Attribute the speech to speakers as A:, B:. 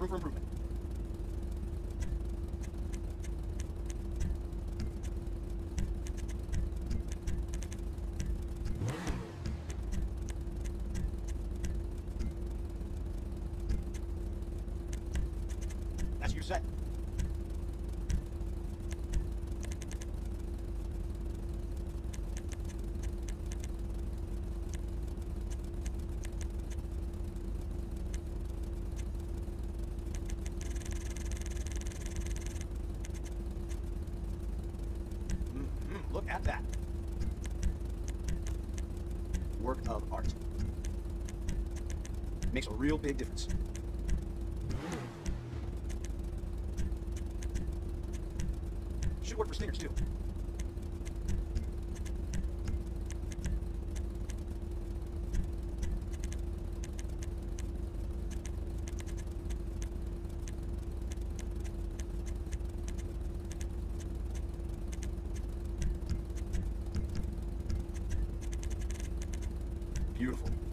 A: always room for. That's you set. At that. Work of art. Makes a real big difference. Should work for stingers too. Beautiful.